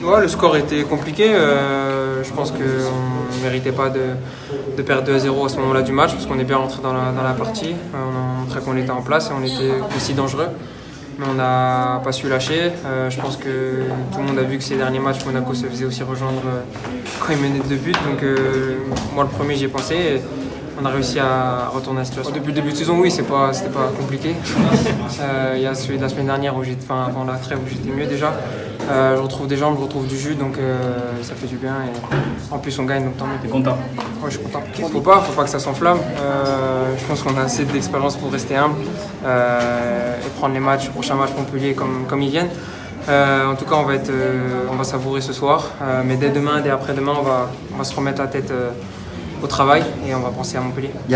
Le score était compliqué. Euh, je pense qu'on ne méritait pas de, perdre 2 à 0 à ce moment-là du match parce qu'on est bien rentré dans la, partie. Euh, on a montré qu'on était en place et on était aussi dangereux. Mais on n'a pas su lâcher. Euh, je pense que tout le monde a vu que ces derniers matchs, Monaco se faisait aussi rejoindre quand il menait deux buts. Donc moi, le premier, j'y ai pensé. On a réussi à retourner la situation. Depuis le début de saison, oui, c'est pas, c'était pas compliqué. Euh, Il y a celui de la semaine dernière où j'étais, enfin avant la trêve où j'étais mieux déjà. Euh, je retrouve des jambes, je retrouve du jus, donc euh, ça fait du bien. Et en plus, on gagne, donc tant mieux. T'es content? Ouais, je suis content. Faut pas, faut pas que ça s'enflamme. Euh, je pense qu'on a assez d'expérience pour rester humble euh, et prendre les matchs, prochains matchs Montpellier comme, comme ils viennent. Euh, en tout cas, on va, être, euh, on va savourer ce soir. Euh, mais dès demain, dès après-demain, on va, on va se remettre la tête euh, au travail et on va penser à Montpellier.